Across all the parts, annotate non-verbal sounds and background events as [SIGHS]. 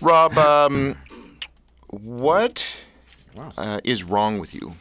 Rob, um, what uh, is wrong with you?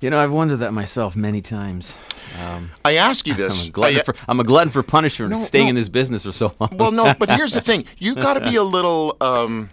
You know, I've wondered that myself many times. Um, I ask you this. [LAUGHS] I'm, a glutton I- for, I'm a glutton for punishment, No, staying no. in this business for so long. well, no, but here's the thing: you [LAUGHS] got to be a little, um,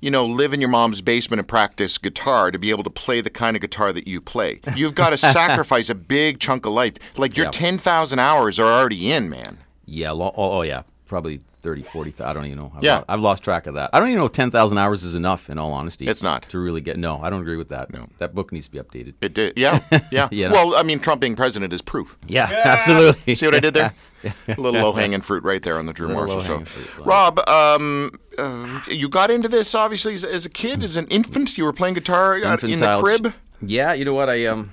you know, live in your mom's basement and practice guitar to be able to play the kind of guitar that you play. You've got to [LAUGHS] sacrifice a big chunk of life. Like your Yeah. ten thousand hours are already in, man. yeah, lo- oh, oh, yeah, probably 30, 40. I don't even know. I've Yeah. lo- I've lost track of that. I don't even know 10,000 hours is enough, in all honesty. It's not. To really get, no, I don't agree with that. No. That book needs to be updated. It did, yeah, [LAUGHS] yeah. You know. Well, I mean, Trump being president is proof. Yeah, [LAUGHS] absolutely. See what I did there? [LAUGHS] A little low hanging fruit right there on the Drew Marshall show. fruit, Rob, um, uh, you got into this obviously as, as a kid, as an infant. You were playing guitar uh, in the crib. Yeah, you know what? I um,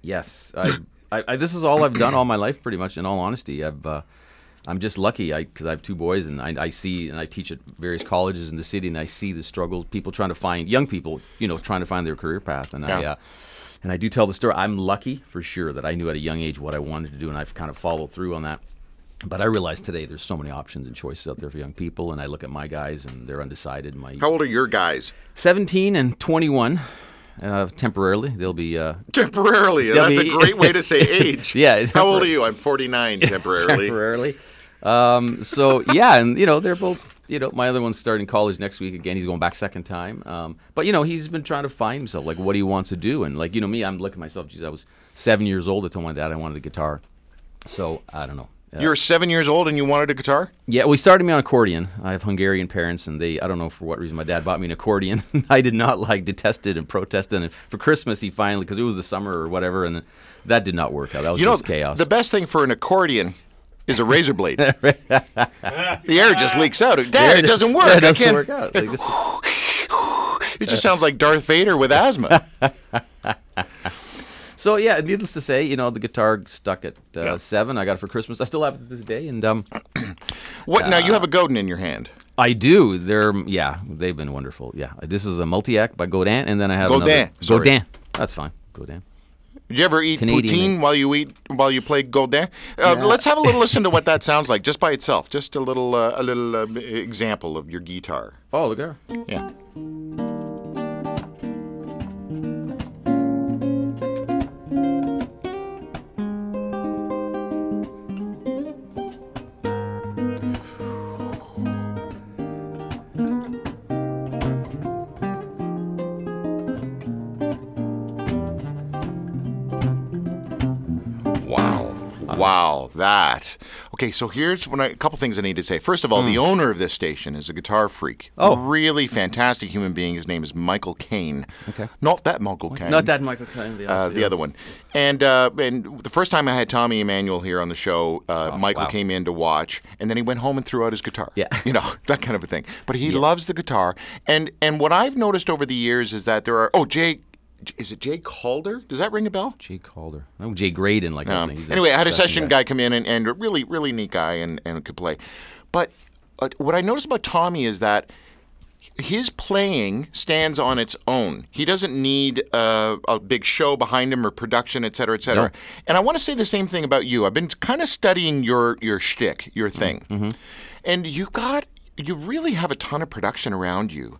yes, I, I, I this is all I've done all my life, pretty much. In all honesty, I've uh, I'm just lucky, because I have two boys, and I, I see and I teach at various colleges in the city, and I see the struggles people trying to find young people, you know, trying to find their career path, and I. Uh, and I do tell the story. I'm lucky for sure that I knew at a young age what I wanted to do, and I've kind of followed through on that. But I realize today there's so many options and choices out there for young people, and I look at my guys and they're undecided. My How old are your guys? 17 and 21, uh, temporarily. They'll be uh, Temporarily. They'll That's a great way to say [LAUGHS] age. Yeah, How old are you? I'm 49 [LAUGHS] temporarily. temporarily. Um, so yeah, and you know they're both. You know, my other one's starting college next week again. He's going back second time. Um, but you know, he's been trying to find himself, like what he wants to do, and like you know me, I'm looking at myself. Geez, I was seven years old. I told my dad I wanted a guitar. So I don't know. Uh, You were seven years old and you wanted a guitar? yeah, we started me on accordion. I have Hungarian parents, and they, I don't know for what reason, my dad bought me an accordion. [LAUGHS] I did not like, detested and protested. And for Christmas, he finally, because it was the summer or whatever, and that did not work out. That was You know, just chaos. the best thing for an accordion is a razor blade. [LAUGHS] the air just leaks out. Dad, it doesn't work. Yeah, it doesn't can't. work out. Like, [LAUGHS] It just sounds like Darth Vader with asthma. [LAUGHS] so yeah, needless to say, you know, the guitar stuck at uh, seven. I got it for Christmas. I still have it to this day, and um, [CLEARS THROAT] What? now you have a Godin in your hand. I do. They're yeah, they've been wonderful. Yeah, this is a Multiac by Godin, and then I have Godin, another. Godin. That's fine. Godin. Did you ever eat Canadian. poutine while you eat while you play Godin? Uh, Let's have a little listen to what that [LAUGHS] sounds like, just by itself. Just a little, uh, a little uh, example of your guitar. Oh, the guitar. Yeah. Wow. That. Okay, so here's when I, a couple things I need to say. First of all, the owner of this station is a guitar freak. Hmm. Oh. really fantastic human being. His name is Michael Kane. Okay. Not that Michael Kane. Not that Michael Caine. The, other, Uh, the other one, and uh, and the first time I had Tommy Emmanuel here on the show, uh, Michael wow. came in to watch, and then he went home and threw out his guitar. Yeah. [LAUGHS] you know that kind of a thing. But he loves the guitar, and and what I've noticed over the years is that there are oh Jay, is it Jay Calder? Does that ring a bell? Jay Calder. No, Jay Graydon. Like Um. Anyway, I had a session session guy come in and, and a really, really neat guy and, and could play. But uh, what I noticed about Tommy is that his playing stands on its own. He doesn't need uh, a big show behind him or production, et cetera, et cetera. And I want to say the same thing about you. I've been kind of studying your your shtick, your thing, Mm-hmm. and you got you really have a ton of production around you.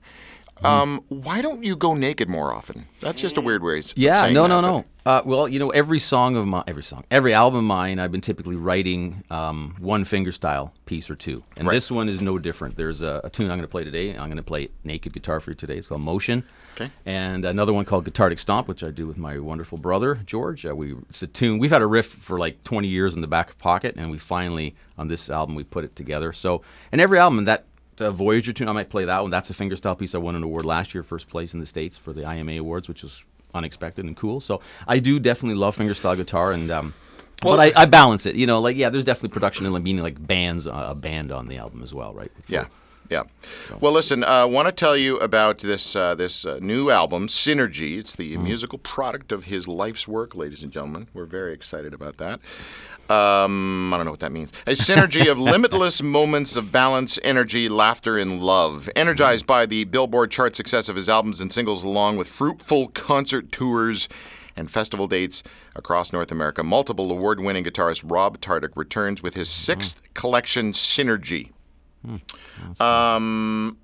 Um, why don't you go naked more often? That's just a weird way. of Yeah, no, that, no, no. Uh, well, you know, every song of my, every song, every album of mine, I've been typically writing um, one finger style piece or two, and Right. this one is no different. There's a, a tune I'm going to play today. I'm going to play naked guitar for you today. It's called Motion. Okay. And another one called Guitardic Stomp, which I do with my wonderful brother George. Uh, we it's a tune. We've had a riff for like 20 years in the back pocket, and we finally on this album we put it together. So, and every album that uh, Voyager tune, I might play that one. That's a fingerstyle piece. I won an award last year, first place in the states for the IMA awards, which was unexpected and cool. So I do definitely love fingerstyle guitar, and um, but I, I balance it. You know, like yeah, there's definitely production and like meaning like bands, uh, a band on the album as well, right? With Yeah. Yeah. Well, listen. I uh, want to tell you about this uh, this uh, new album, Synergy. It's the musical product of his life's work, ladies and gentlemen. We're very excited about that. Um, I don't know what that means. A synergy of [LAUGHS] limitless moments of balance, energy, laughter, and love. Energized by the Billboard chart success of his albums and singles, along with fruitful concert tours and festival dates across North America, multiple award winning guitarist Rob Tardik returns with his sixth collection, Synergy. Um,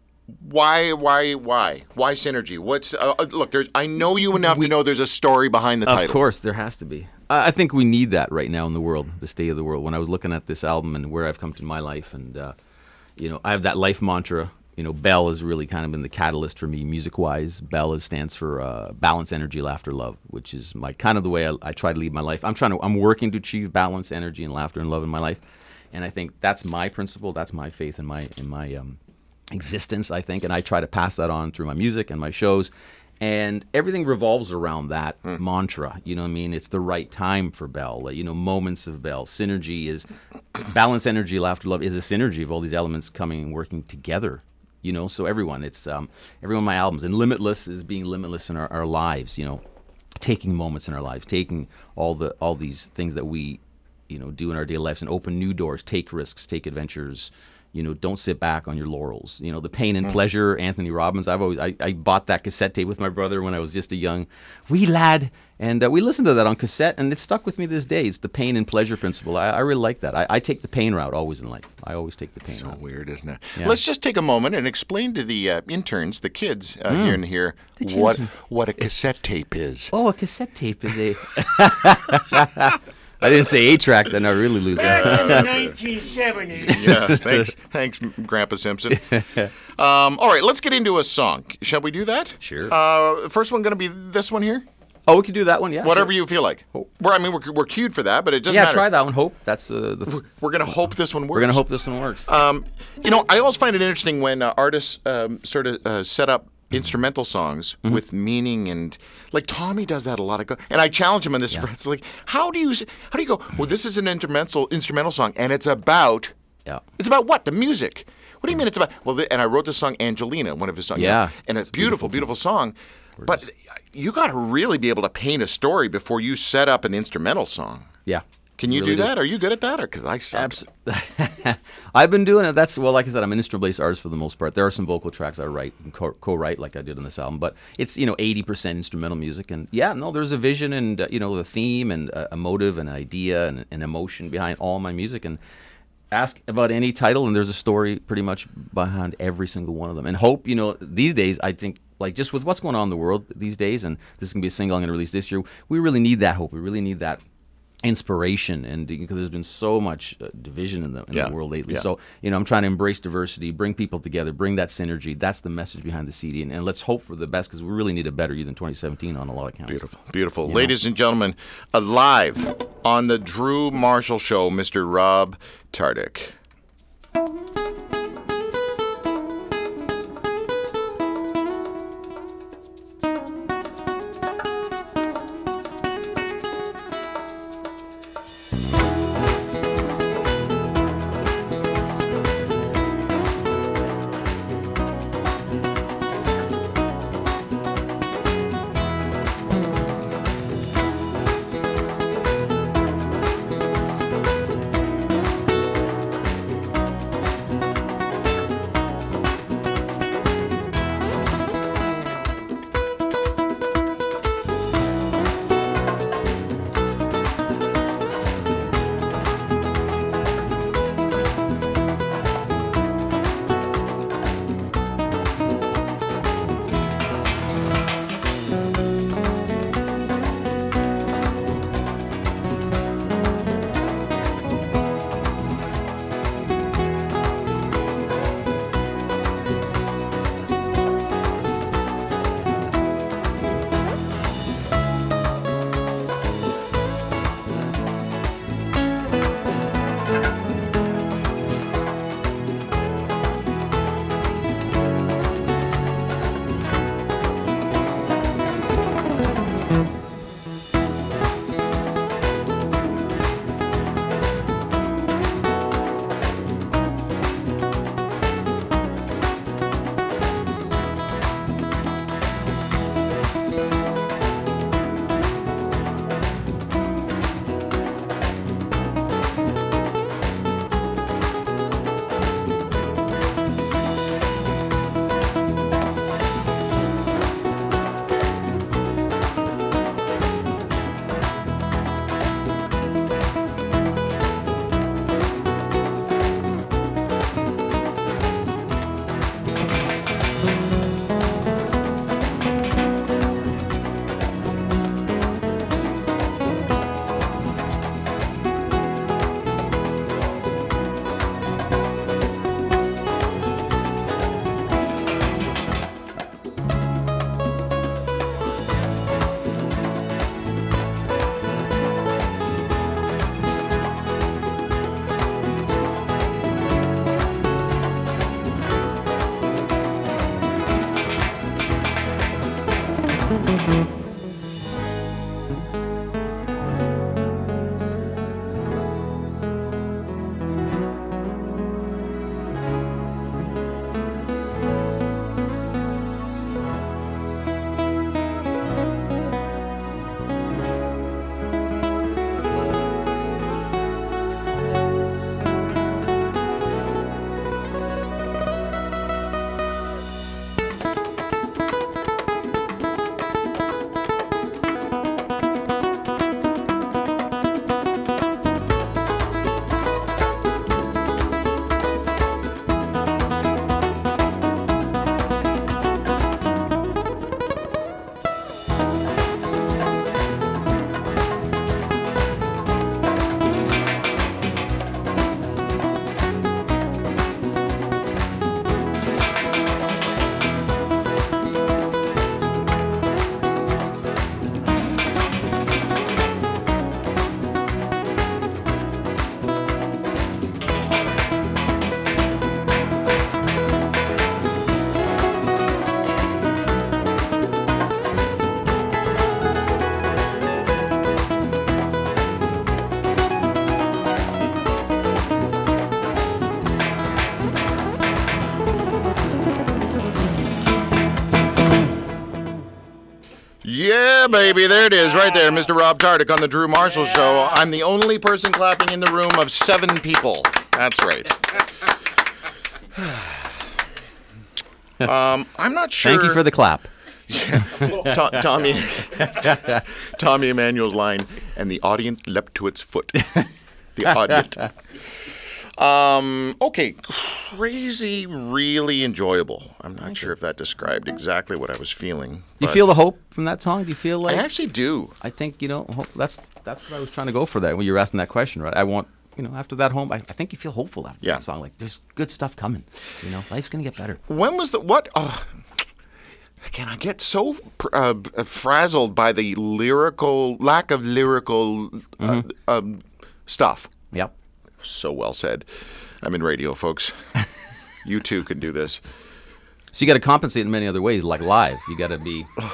Why? Why? Why? Why synergy? What's uh, uh, look? There's. I know you enough to know there's a story behind the title. Of course, there has to be. I I think we need that right now in the world, the state of the world. When I was looking at this album and where I've come to in my life, and uh, you know, I have that life mantra. You know, Bell has really kind of been the catalyst for me, music-wise. Bell is, stands for uh, balance, energy, laughter, love, which is my kind of the way I, I try to lead my life. I'm trying to, I'm working to achieve balance, energy, and laughter and love in my life, and I think that's my principle. That's my faith in my in my um, existence, I think, and I try to pass that on through my music and my shows. And everything revolves around that mantra. You know what I mean? It's the right time for Bell. You know, moments of Bell. Synergy is balance, energy, laughter, love is a synergy of all these elements coming and working together. You know, so everyone, it's um, every one of my albums. And Limitless is being limitless in our, our lives, you know, taking moments in our lives, taking all the all these things that we you know do in our daily lives and open new doors take risks take adventures. You know don't sit back on your laurels. You know the pain and pleasure anthony robbins i've always i, I bought that cassette tape with my brother when i was just a young wee lad and uh, we listened to that on cassette and it stuck with me this day. It's the pain and pleasure principle. I, I really like that. I, I take the pain route always in life. I always take the pain So route. weird, isn't it? Yeah. Let's just take a moment and explain to the uh, interns, the kids uh, Hmm. here and here, what what a cassette tape is. oh a cassette tape is a [LAUGHS] i didn't say a track then i really lose it Back in 1970s, Yeah, thanks, thanks, Grandpa Simpson. Um, all right, let's get into a song. Shall we do that? Sure. Uh, first one going to be this one here. oh we can do that one yeah Whatever sure. you feel like. Hope. We're, I mean, we're, we're cued for that, but it doesn't yeah matter. try that one hope that's uh, the We're going to hope this one works. we're gonna hope this one works Um, you know, I always find it interesting when uh, artists um, sort of uh, set up instrumental songs Mm-hmm. with meaning and like Tommy does that a lot. Of and I challenge him on this. It's like, how do you how do you go? Well, this is an instrumental instrumental song, and it's about yeah it's about what the music. What do you mean it's about? Well, the, and I wrote this song Angelina, one of his songs. Yeah. and it's beautiful, beautiful song. But you got to really be able to paint a story before you set up an instrumental song. yeah Can you Really do that? Are you good at that? Or because I suck. Abs- [LAUGHS] I've been doing it. That's well, like I said, I'm an instrument-based artist for the most part. There are some vocal tracks I write and co- co-write, like I did on this album, but it's you know 80% instrumental music. And yeah, no, there's a vision and uh, you know the theme and uh, a motive and idea and an emotion behind all my music. And ask about any title, and there's a story pretty much behind every single one of them. And hope, you know, these days I think. Like just with what's going on in the world these days, and this is gonna be a single I'm gonna release this year. We really need that hope. We really need that inspiration and because there's been so much uh, division in the, in Yeah, the world lately yeah. so you know i'm trying to embrace diversity bring people together bring that synergy that's the message behind the cd and, and let's hope for the best because we really need a better year than 2017 on a lot of counts Beautiful, beautiful. Ladies and gentlemen, alive on the Drew Marshall Show, Mr. Rob Tardik. Yeah, baby, there it is, right there, Mr. Rob Tardik on the Drew Marshall Show. I'm the only person clapping in the room of seven people. That's right. [LAUGHS] um, I'm not sure. Thank you for the clap. [LAUGHS] To- [LAUGHS] Tommy, Tommy Emmanuel's line, and the audience leapt to its foot. The audience. Um, okay, crazy, really enjoyable. I'm not sure if that described exactly what I was feeling. Do you feel the hope from that song? Do you feel like I actually do. I think you know that's that's what I was trying to go for that when you were asking that question, right? I want you know after that home, I, I think you feel hopeful after Yeah. that song. Like there's good stuff coming. You know, life's gonna get better. When was the what? Oh, again, I get so uh, frazzled by the lyrical lack of lyrical uh, um, stuff. So well said. I'm in radio, folks. [LAUGHS] you too can do this. So you got to compensate in many other ways, like live. You got to be. [SIGHS]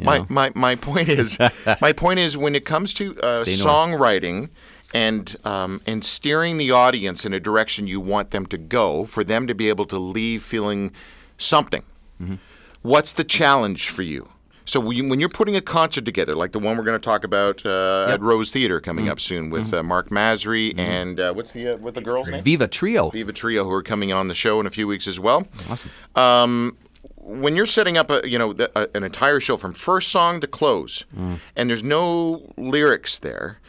My, know. my my point is [LAUGHS] my point is when it comes to uh, songwriting and um, and steering the audience in a direction you want them to go for them to be able to leave feeling something. Mm-hmm. What's the challenge for you? So when you- when you're putting a concert together, like the one we're going to talk about uh, at Rose Theater coming Mm-hmm. up soon with uh, Mark Masri and uh, what's the uh, what the girl's name? Viva Trio. Viva Trio, who are coming on the show in a few weeks as well. Awesome. Um, when you're setting up a you know the, a, an entire show from first song to close, Mm. and there's no lyrics there,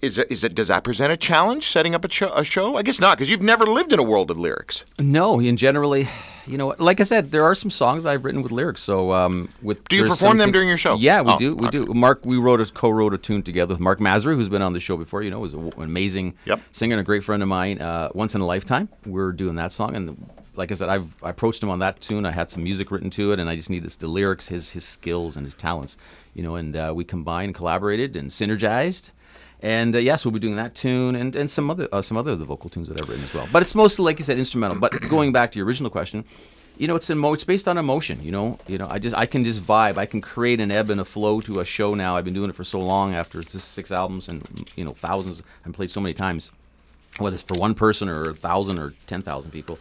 is it, is it does that present a challenge setting up a, show, a show? I guess not because you've never lived in a world of lyrics. No, and generally, you know, like I said, there are some songs that I've written with lyrics. So, um, with Do you perform them during your show? Yeah, we Oh, do. We do. Mark, we wrote a co-wrote a tune together with Mark Masri, who's been on the show before. You know, is an amazing Yep. singer and a great friend of mine. Uh, Once in a lifetime, we're doing that song, and like I said, I've I approached him on that tune. I had some music written to it, and I just needed the lyrics, his his skills and his talents. You know, and uh, we combined, collaborated, and synergized. And uh, yes, we'll be doing that tune and, and some other uh, some other of the vocal tunes that I've written as well. But it's mostly, like you said, instrumental. But [CLEARS THROAT] going back to your original question, you know, it's emo- it's based on emotion. You know, you know, I just I can just vibe. I can create an ebb and a flow to a show now. I've been doing it for so long. After just six albums and you know thousands, and played so many times, whether it's for one person or a thousand or ten thousand people.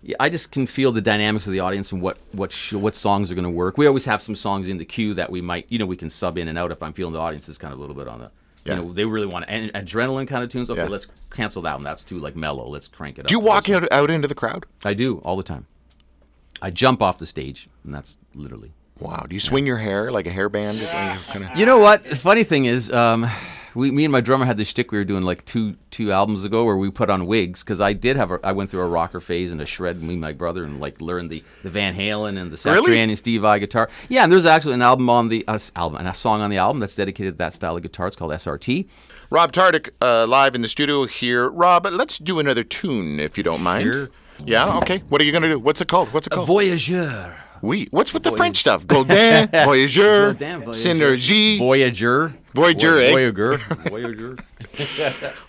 Yeah, I just can feel the dynamics of the audience and what what sh- what songs are going to work. We always have some songs in the queue that we might, you know, we can sub in and out if I'm feeling the audience is kind of a little bit on the, Yeah. you know, they really want an adrenaline kind of tunes. Okay, Yeah. let's cancel that one. That's too like mellow. Let's crank it up. Do you walk out out into the crowd? I do all the time. I jump off the stage, and that's literally. Wow. Do you swing your hair like a hairband? Kind of. You know what? The funny thing is, um, we, me and my drummer had this shtick we were doing like two two albums ago where we put on wigs because I did have a, I went through a rocker phase and a shred me and my brother and like learned the, the Van Halen and the Satriani Really? and Steve Vai guitar. Yeah, and there's actually an album on the uh, album and a song on the album that's dedicated to that style of guitar. It's called SRT. Rob Tardik uh, live in the studio here. Rob, let's do another tune if you don't mind. Sure. Yeah. Okay. What are you gonna do? What's it called? What's it called? A Voyageur. Oui. What's with the French stuff? Golden, Voyageur, [LAUGHS] Golden, Voyageur. Synergie. Voyager. Voyager, eh? Voyager. [LAUGHS] Voyager.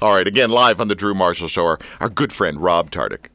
All right. Again, live on the Drew Marshall Show. Our, our good friend Rob Tardik.